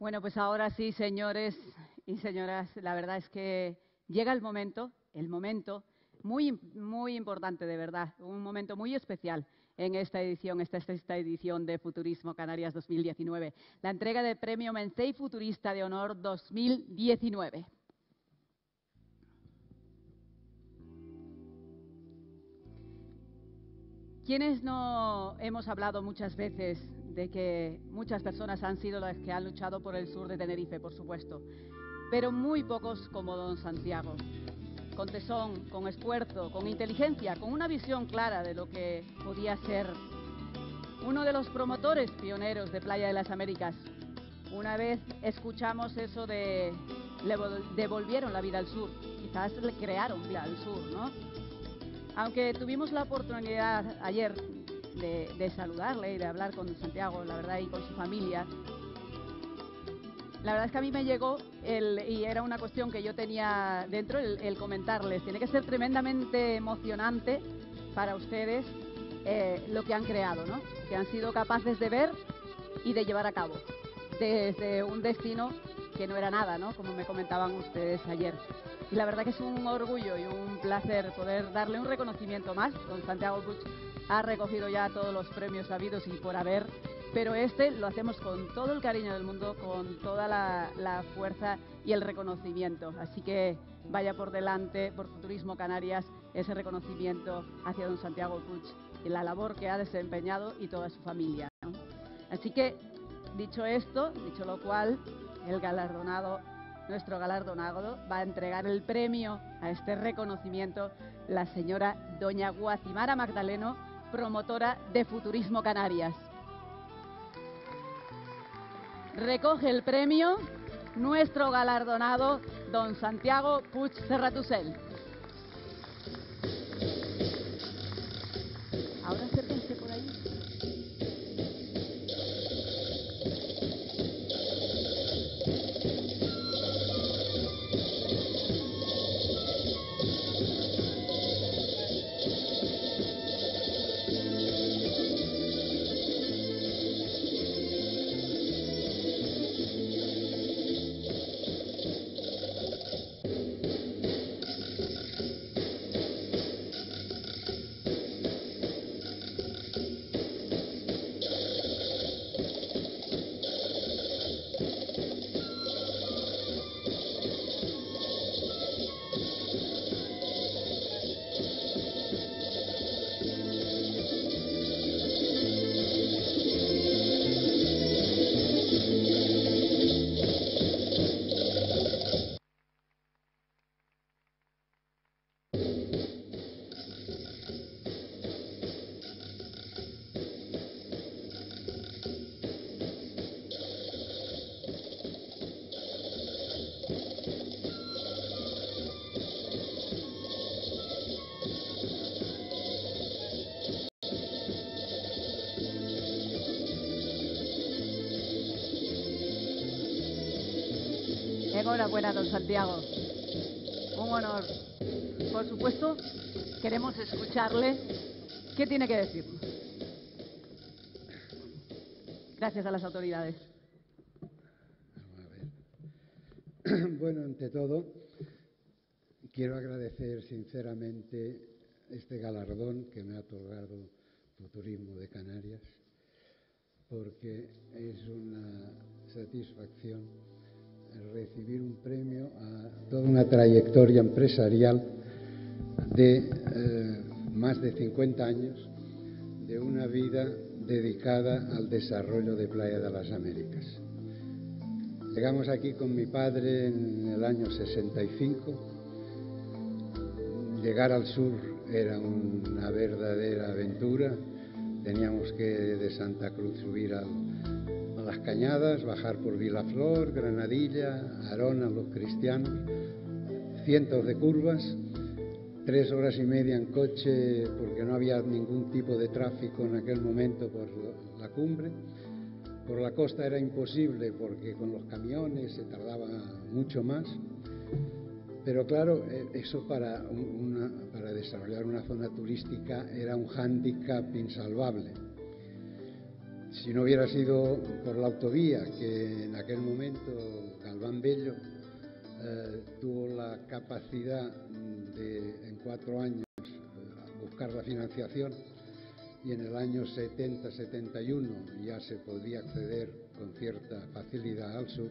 Bueno, pues ahora sí, señores y señoras, la verdad es que llega el momento, el momento muy, muy importante de verdad, un momento muy especial en esta edición, esta sexta edición de Futurismo Canarias 2019, la entrega del Premio Mensei Futurista de Honor 2019. Quienes no hemos hablado muchas veces de que muchas personas han sido las que han luchado por el sur de Tenerife, por supuesto, pero muy pocos como don Santiago, con tesón, con esfuerzo, con inteligencia, con una visión clara de lo que podía ser uno de los promotores pioneros de Playa de las Américas. Una vez escuchamos eso de le devolvieron la vida al sur, quizás le crearon vida al sur, ¿no? Aunque tuvimos la oportunidad ayer de, saludarle y de hablar con Santiago, la verdad, y con su familia, la verdad es que a mí me llegó, y era una cuestión que yo tenía dentro, el, comentarles. Tiene que ser tremendamente emocionante para ustedes eh, lo que han creado, ¿no? Que han sido capaces de ver y de llevar a cabo desde un destino que no era nada, ¿no? Como me comentaban ustedes ayer. Y la verdad que es un orgullo y un placer poder darle un reconocimiento más. Don Santiago Buch ha recogido ya todos los premios habidos y por haber, pero este lo hacemos con todo el cariño del mundo, con toda la, fuerza y el reconocimiento. Así que vaya por delante, por Turismo Canarias, ese reconocimiento hacia don Santiago Puig y la labor que ha desempeñado y toda su familia. Así que, dicho esto, dicho lo cual, el galardonado nuestro galardonado va a entregar el premio a este reconocimiento la señora doña Guacimara Magdaleno, promotora de Futurismo Canarias. Recoge el premio nuestro galardonado, don Santiago Puig Serratusel. Enhorabuena, don Santiago. Un honor. Por supuesto, queremos escucharle. ¿Qué tiene que decirnos? Gracias a las autoridades. Bueno, ante todo, quiero agradecer sinceramente este galardón que me ha otorgado Futurismo de Canarias, porque es una satisfacción recibir un premio a toda una trayectoria empresarial de eh, más de 50 años, de una vida dedicada al desarrollo de Playa de las Américas. Llegamos aquí con mi padre en el año 65. Llegar al sur era una verdadera aventura. Teníamos que de Santa Cruz subir al, las Cañadas, bajar por Vilaflor, Granadilla, Arona, Los Cristianos, cientos de curvas, tres horas y media en coche porque no había ningún tipo de tráfico en aquel momento por la cumbre. Por la costa era imposible porque con los camiones se tardaba mucho más. Pero claro, e, eso para, para desarrollar una zona turística era un hándicap insalvable Si no hubiera sido por la autovía, que en aquel momento Galván Bello eh, tuvo la capacidad de, en cuatro años, eh, buscar la financiación y en el año 70-71 ya se podía acceder con cierta facilidad al sur,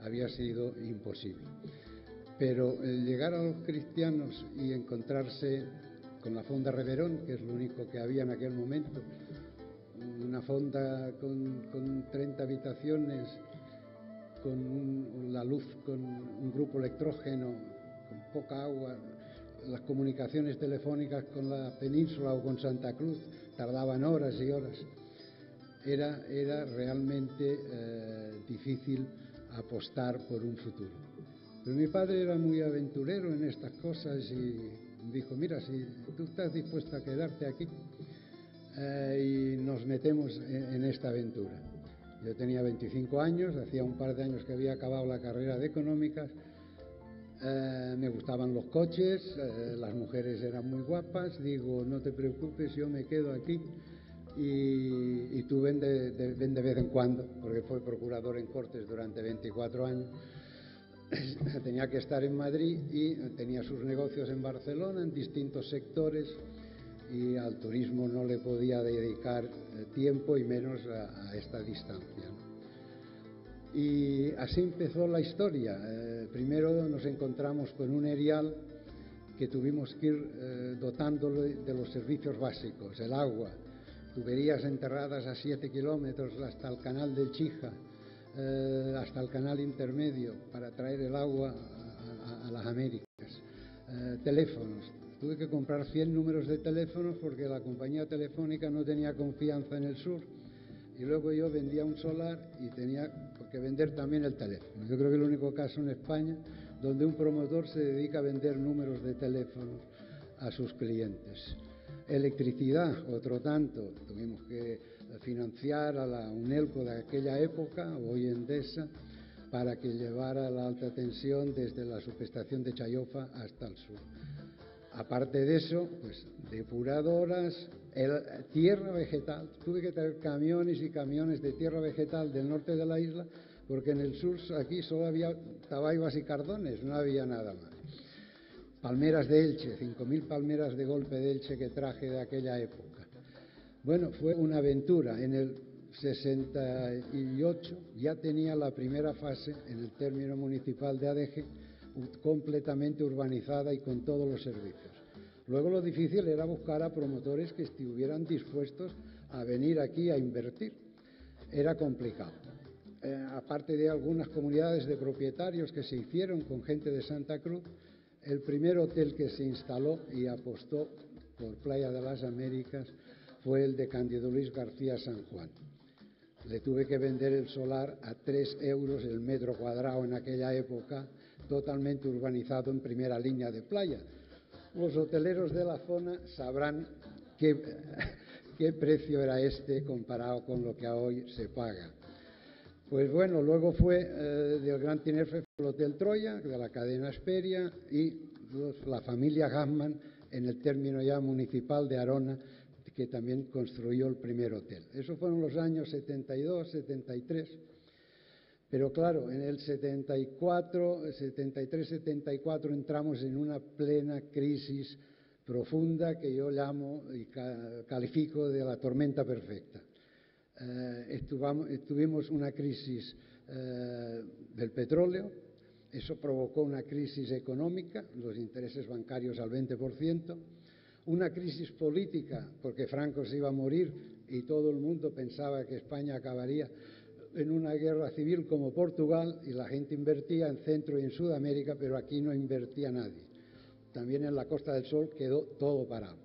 había sido imposible. Pero el llegar a los cristianos y encontrarse con la fonda Reverón, que es lo único que había en aquel momento, una fonda con, 30 habitaciones, con la luz, con un grupo electrógeno, con poca agua, las comunicaciones telefónicas con la península o con Santa Cruz tardaban horas y horas. Era, era realmente eh, difícil apostar por un futuro. Pero mi padre era muy aventurero en estas cosas y dijo, mira, si tú estás dispuesto a quedarte aquí, eh, y nos metemos en, esta aventura. Yo tenía 25 años, hacía un par de años que había acabado la carrera de económicas, eh, me gustaban los coches, eh, las mujeres eran muy guapas, digo, no te preocupes, yo me quedo aquí y, tú ven de, ven de vez en cuando, porque fue procurador en Cortes durante 24 años. tenía que estar en Madrid y tenía sus negocios en Barcelona en distintos sectores y al turismo no le podía dedicar eh, tiempo y menos a, esta distancia. Y así empezó la historia. Eh, primero nos encontramos con un erial que tuvimos que ir eh, dotándolo de los servicios básicos, el agua, tuberías enterradas a 7 kilómetros hasta el canal del Chija, hasta el canal intermedio para traer el agua a las Américas, teléfonos, Tuve que comprar 100 números de teléfonos porque la compañía telefónica no tenía confianza en el sur. Y luego yo vendía un solar y tenía que vender también el teléfono. Yo creo que es el único caso en España donde un promotor se dedica a vender números de teléfonos a sus clientes. Electricidad, otro tanto. Tuvimos que financiar a la UNELCO de aquella época, hoy Endesa, para que llevara la alta tensión desde la subestación de Chayofa hasta el sur. Aparte de eso, pues depuradoras, tierra vegetal. Tuve que traer camiones y camiones de tierra vegetal del norte de la isla, porque en el sur aquí solo había tabaibas y cardones, no había nada más. Palmeras de Elche, 5.000 palmeras de golpe de Elche que traje de aquella época. Bueno, fue una aventura. En el 68 ya tenía la primera fase en el término municipal de Adeje completamente urbanizada y con todos los servicios. Luego lo difícil era buscar a promotores que estuvieran dispuestos a venir aquí a invertir. Era complicado. Eh, aparte de algunas comunidades de propietarios que se hicieron con gente de Santa Cruz, el primer hotel que se instaló y apostó por Playa de las Américas fue el de Cándido Luis García San Juan. Le tuve que vender el solar a 3 euros el metro cuadrado en aquella época totalmente urbanizado en primera línea de playa. Los hoteleros de la zona sabrán qué, precio era este comparado con lo que hoy se paga. Pues bueno, luego fue eh, del Gran Tinerfe el Hotel Troya, de la cadena Esperia, y la familia Gassman en el término ya municipal de Arona, que también construyó el primer hotel. Eso fueron los años 72, 73. Pero claro, en el 74, 73, 74 entramos en una plena crisis profunda que yo llamo y califico de la tormenta perfecta. Eh, tuvimos una crisis eh, del petróleo, eso provocó una crisis económica, los intereses bancarios al 20%, una crisis política, porque Franco se iba a morir y todo el mundo pensaba que España acabaría en una guerra civil como Portugal y la gente invertía en Centro y en Sudamérica, pero aquí no invertía nadie. También en la Costa del Sol quedó todo parado.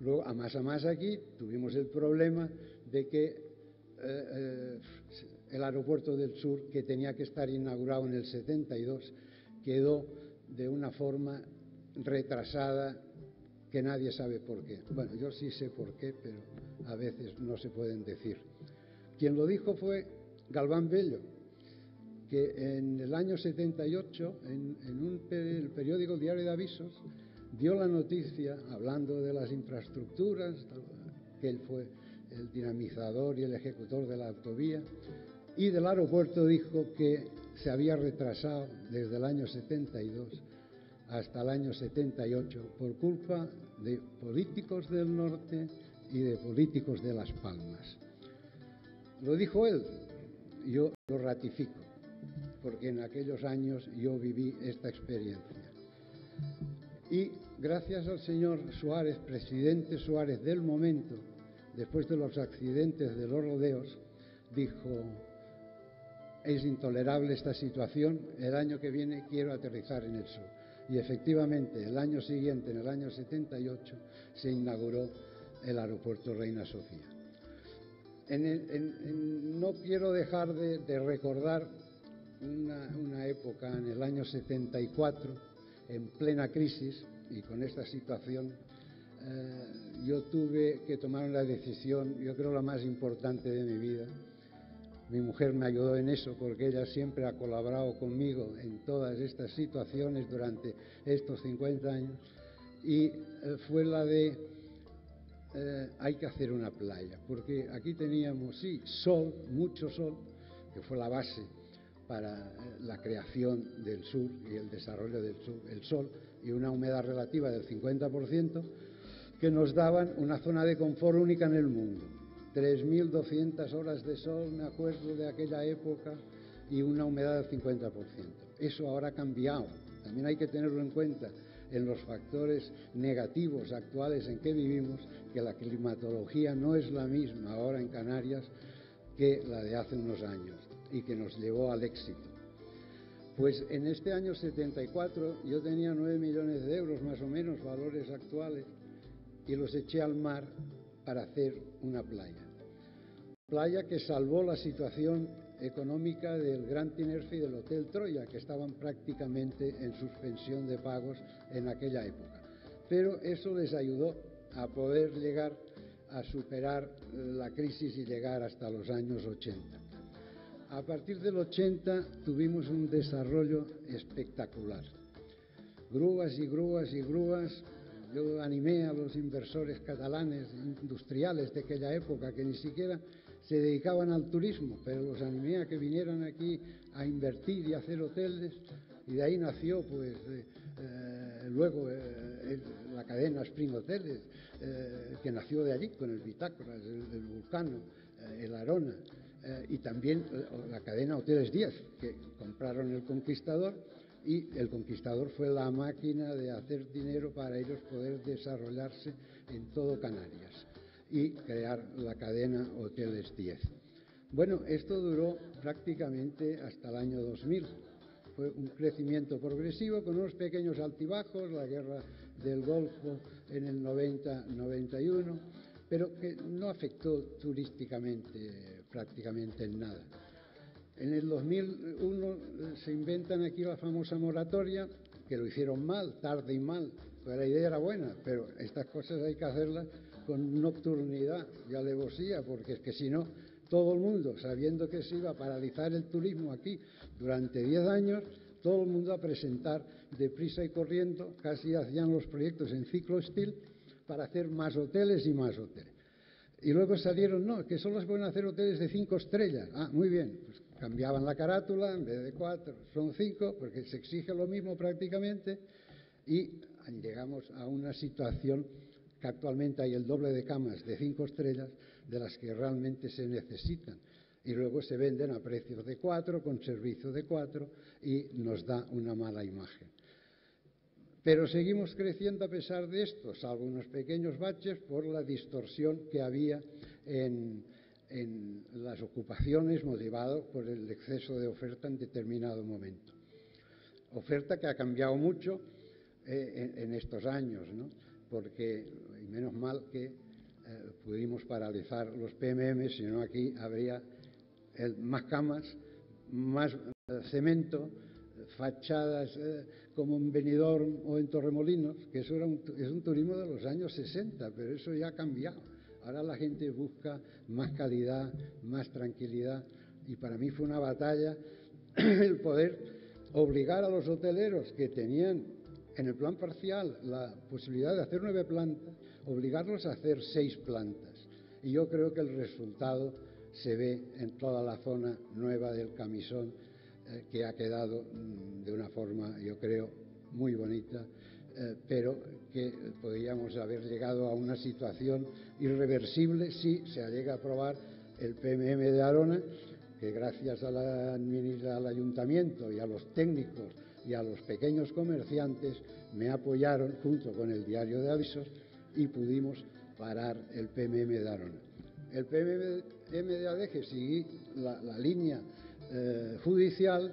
Luego, a más a más aquí, tuvimos el problema de que eh, eh, el aeropuerto del sur, que tenía que estar inaugurado en el 72, quedó de una forma retrasada que nadie sabe por qué. Bueno, yo sí sé por qué, pero a veces no se pueden decir. Quien lo dijo fue Galván Bello, que en el año 78, en, un, el periódico Diario de Avisos, dio la noticia, hablando de las infraestructuras, que él fue el dinamizador y el ejecutor de la autovía, y del aeropuerto dijo que se había retrasado desde el año 72 hasta el año 78 por culpa de políticos del norte y de políticos de Las Palmas. Lo dijo él, yo lo ratifico, porque en aquellos años yo viví esta experiencia. Y gracias al señor Suárez, presidente Suárez del momento, después de los accidentes de los rodeos, dijo, es intolerable esta situación, el año que viene quiero aterrizar en el sur. Y efectivamente, el año siguiente, en el año 78, se inauguró el aeropuerto Reina Sofía. No quiero dejar de, recordar una, época en el año 74, en plena crisis, y con esta situación, eh, yo tuve que tomar una decisión, yo creo la más importante de mi vida, mi mujer me ayudó en eso porque ella siempre ha colaborado conmigo en todas estas situaciones durante estos 50 años y eh, fue la de eh, hay que hacer una playa, porque aquí teníamos, sí, sol, mucho sol, que fue la base para eh, la creación del sur y el desarrollo del sur, el sol y una humedad relativa del 50%, que nos daban una zona de confort única en el mundo. 3.200 horas de sol, me acuerdo de aquella época, y una humedad del 50%. Eso ahora ha cambiado. También hay que tenerlo en cuenta en los factores negativos actuales en que vivimos, que la climatología no es la misma ahora en Canarias que la de hace unos años y que nos llevó al éxito. Pues en este año 74 yo tenía 9 millones de euros más o menos, valores actuales, y los eché al mar para hacer una playa playa que salvó la situación económica del Gran Tinerfe y del Hotel Troya, que estaban prácticamente en suspensión de pagos en aquella época. Pero eso les ayudó a poder llegar a superar la crisis y llegar hasta los años 80. A partir del 80 tuvimos un desarrollo espectacular. Grúas y grúas y grúas. Yo animé a los inversores catalanes, industriales de aquella época, que ni siquiera se dedicaban al turismo, pero los animé a que vinieran aquí a invertir y hacer hoteles y de ahí nació pues eh, eh, luego eh, la cadena Spring Hoteles que nació de allí con el Bitácora, el, Vulcano, el Arona y también la cadena Hoteles 10 que compraron el Conquistador y el Conquistador fue la máquina de hacer dinero para ellos poder desarrollarse en todo Canarias y crear la cadena Hoteles 10. Bueno, esto duró prácticamente hasta el año 2000. Fue un crecimiento progresivo con unos pequeños altibajos, la guerra del Golfo en el 90-91, pero que no afectó turísticamente prácticamente en nada. En el 2001 eh, se inventan aquí la famosa moratoria, que lo hicieron mal, tarde y mal, pues la idea era buena, pero estas cosas hay que hacerlas con nocturnidad y alevosía, porque es que si no, todo el mundo, sabiendo que se iba a paralizar el turismo aquí durante 10 años, todo el mundo a presentar deprisa y corriendo, casi hacían los proyectos en ciclo estilo para hacer más hoteles y más hoteles. Y luego salieron, no, que solo se pueden hacer hoteles de cinco estrellas. Ah, muy bien, pues cambiaban la carátula, en vez de cuatro, son cinco, porque se exige lo mismo prácticamente, y llegamos a una situación que actualmente hay el doble de camas de cinco estrellas de las que realmente se necesitan. Y luego se venden a precios de cuatro, con servicio de cuatro, y nos da una mala imagen. Pero seguimos creciendo a pesar de esto, salvo unos pequeños baches por la distorsión que había en, las ocupaciones motivado por el exceso de oferta en determinado momento. Oferta que ha cambiado mucho eh, en, en, estos años, ¿no? porque, menos mal que eh, pudimos paralizar los PMM, si no aquí habría más camas, más eh, cemento, fachadas eh, como en Benidorm o en Torremolinos, que eso era es un turismo de los años 60, pero eso ya ha cambiado. Ahora la gente busca más calidad, más tranquilidad, y para mí fue una batalla el poder obligar a los hoteleros que tenían en el plan parcial la posibilidad de hacer nueve plantas, obligarlos a hacer seis plantas. Y yo creo que el resultado se ve en toda la zona nueva del camisón, eh, que ha quedado mm, de una forma, yo creo, muy bonita, eh, pero que podríamos haber llegado a una situación irreversible si se llega a aprobar el PMM de Arona, que gracias al ayuntamiento y a los técnicos y a los pequeños comerciantes me apoyaron junto con el diario de avisos y pudimos parar el PMM de Arona. El PMM de Adeje sigue la, línea eh, judicial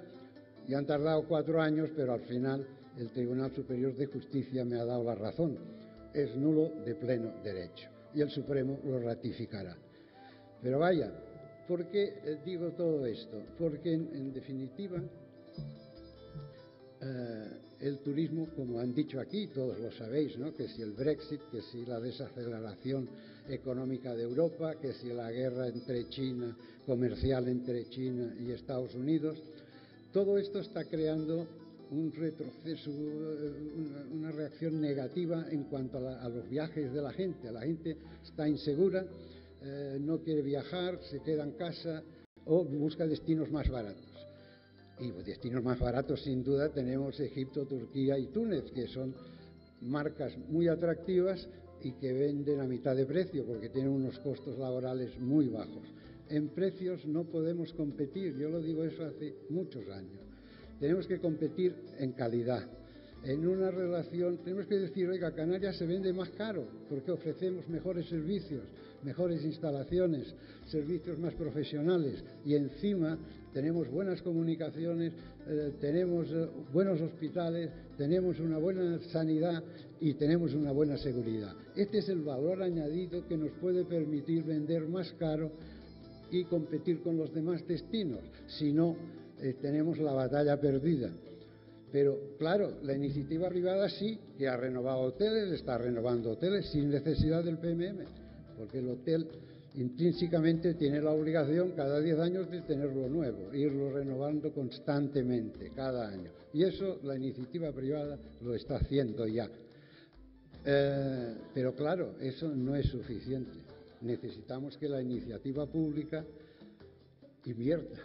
y han tardado cuatro años, pero al final el Tribunal Superior de Justicia me ha dado la razón. Es nulo de pleno derecho y el Supremo lo ratificará. Pero vaya, ¿por qué eh, digo todo esto? Porque en definitiva eh, el turismo, como han dicho aquí, todos lo sabéis, ¿no? que si el Brexit, que si la desaceleración económica de Europa, que si la guerra entre China, comercial entre China y Estados Unidos, todo esto está creando un retroceso, eh, una, reacción negativa en cuanto a, los viajes de la gente. La gente está insegura, eh, no quiere viajar, se queda en casa o busca destinos más baratos. Y destinos más baratos, sin duda, tenemos Egipto, Turquía y Túnez, que son marcas muy atractivas y que venden a mitad de precio porque tienen unos costos laborales muy bajos. En precios no podemos competir, yo lo digo eso hace muchos años. Tenemos que competir en calidad. En una relación, tenemos que decir, oiga, Canarias se vende más caro porque ofrecemos mejores servicios, mejores instalaciones, servicios más profesionales y encima tenemos buenas comunicaciones, eh, tenemos eh, buenos hospitales, tenemos una buena sanidad y tenemos una buena seguridad. Este es el valor añadido que nos puede permitir vender más caro y competir con los demás destinos. Si no, eh, tenemos la batalla perdida. Pero claro, la iniciativa privada sí que ha renovado hoteles, está renovando hoteles sin necesidad del PMM, porque el hotel intrínsecamente tiene la obligación cada 10 años de tenerlo nuevo, irlo renovando constantemente cada año. Y eso la iniciativa privada lo está haciendo ya. Eh, pero claro, eso no es suficiente. Necesitamos que la iniciativa pública invierta,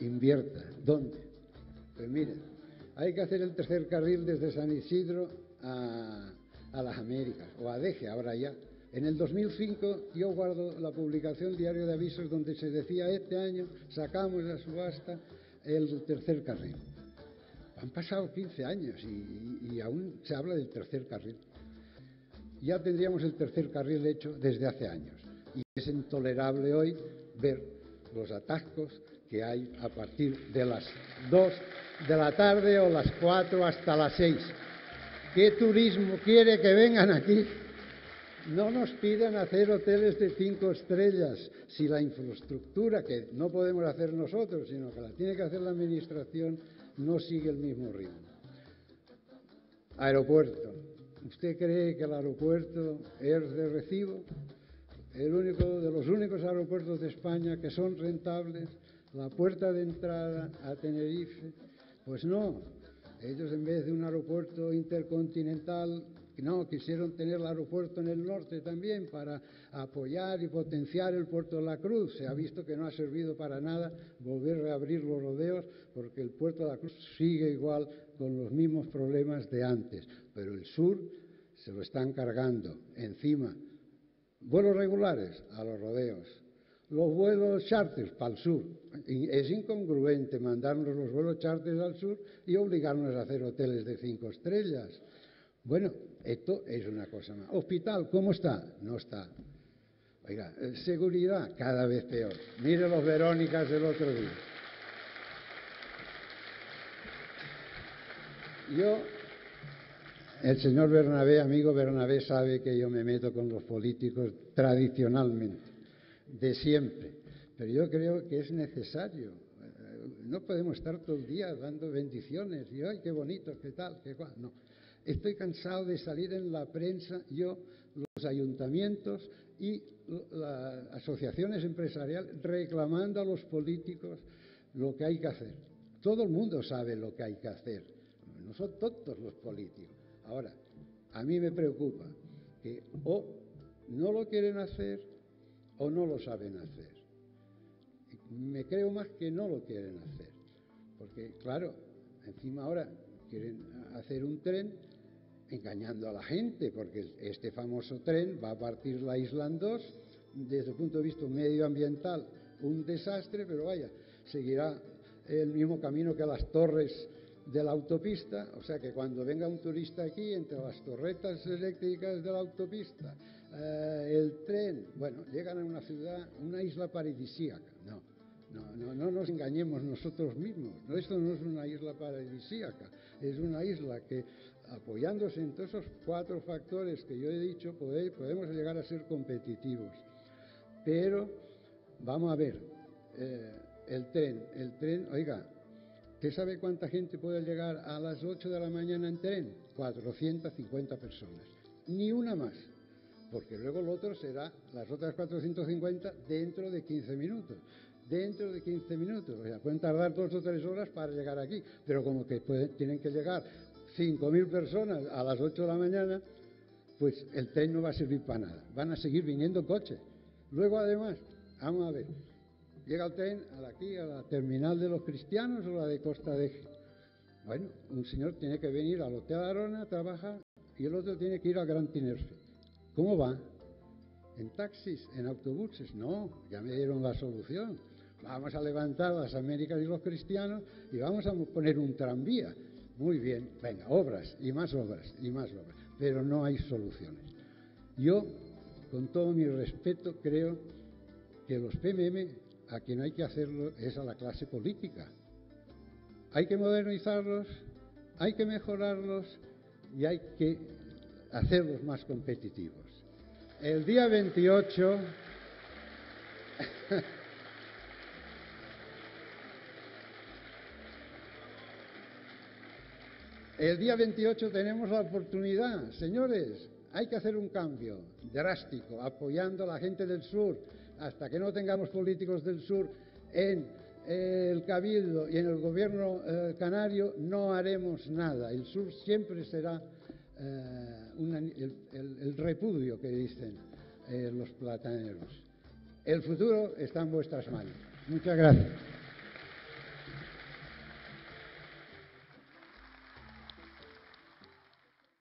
invierta. ¿Dónde? Pues miren, hay que hacer el tercer carril desde San Isidro a, a las Américas, o a Deje, ahora ya en el 2005 yo guardo la publicación Diario de Avisos donde se decía este año sacamos a subasta el tercer carril. Han pasado 15 años y, aún se habla del tercer carril. Ya tendríamos el tercer carril hecho desde hace años. Y es intolerable hoy ver los atascos que hay a partir de las 2 de la tarde o las 4 hasta las 6. ¿Qué turismo quiere que vengan aquí? No nos piden hacer hoteles de cinco estrellas si la infraestructura, que no podemos hacer nosotros, sino que la tiene que hacer la Administración, no sigue el mismo ritmo. Aeropuerto. ¿Usted cree que el aeropuerto es de recibo? El único de los únicos aeropuertos de España que son rentables, la puerta de entrada a Tenerife. Pues no, ellos en vez de un aeropuerto intercontinental no, quisieron tener el aeropuerto en el norte también para apoyar y potenciar el puerto de la Cruz. Se ha visto que no ha servido para nada volver a reabrir los rodeos porque el puerto de la Cruz sigue igual con los mismos problemas de antes. Pero el sur se lo están cargando encima. Vuelos regulares a los rodeos. Los vuelos charters para el sur. Es incongruente mandarnos los vuelos charters al sur y obligarnos a hacer hoteles de cinco estrellas. Bueno, esto es una cosa más. Hospital, ¿cómo está? No está. Oiga, eh, seguridad, cada vez peor. Mire los Verónicas del otro día. Yo, el señor Bernabé, amigo Bernabé, sabe que yo me meto con los políticos tradicionalmente, de siempre. Pero yo creo que es necesario. Eh, no podemos estar todo el día dando bendiciones y, ay, qué bonito, qué tal, qué cual. No. Estoy cansado de salir en la prensa, yo, los ayuntamientos y las asociaciones empresariales reclamando a los políticos lo que hay que hacer. Todo el mundo sabe lo que hay que hacer, no son todos los políticos. Ahora, a mí me preocupa que o no lo quieren hacer o no lo saben hacer. Me creo más que no lo quieren hacer, porque claro, encima ahora quieren hacer un tren engañando a la gente, porque este famoso tren va a partir la isla en dos, desde el punto de vista medioambiental, un desastre, pero vaya, seguirá el mismo camino que las torres de la autopista, o sea que cuando venga un turista aquí, entre las torretas eléctricas de la autopista, eh, el tren, bueno, llegan a una ciudad, una isla paradisíaca. No, no, no, no nos engañemos nosotros mismos. Esto no es una isla paradisíaca, es una isla que apoyándose en todos esos cuatro factores que yo he dicho, podemos llegar a ser competitivos. Pero, vamos a ver, eh, el tren, el tren, oiga, ¿usted sabe cuánta gente puede llegar a las 8 de la mañana en tren? 450 personas, ni una más, porque luego el otro será las otras 450 dentro de 15 minutos dentro de 15 minutos. O sea, pueden tardar dos o tres horas para llegar aquí, pero como que tienen que llegar 5.000 personas a las 8 de la mañana, pues el tren no va a servir para nada. Van a seguir viniendo coches. Luego, además, vamos a ver, llega el tren aquí, a la terminal de los cristianos o la de Costa de. Bueno, un señor tiene que venir al Hotel Arona a trabajar y el otro tiene que ir a Gran Tinerfe. ¿Cómo va? ¿En taxis? ¿En autobuses? No, ya me dieron la solución. Vamos a levantar las Américas y los cristianos y vamos a poner un tranvía muy bien, venga, obras y más obras y más obras, pero no hay soluciones. Yo, con todo mi respeto, creo que los PMM a quien hay que hacerlo es a la clase política. Hay que modernizarlos, hay que mejorarlos y hay que hacerlos más competitivos. El día 28 El día 28 tenemos la oportunidad, señores, hay que hacer un cambio drástico, apoyando a la gente del sur, hasta que no tengamos políticos del sur en el Cabildo y en el gobierno eh, canario, no haremos nada. El sur siempre será eh, el, repudio que dicen eh, los plataneros. El futuro está en vuestras manos. Muchas gracias.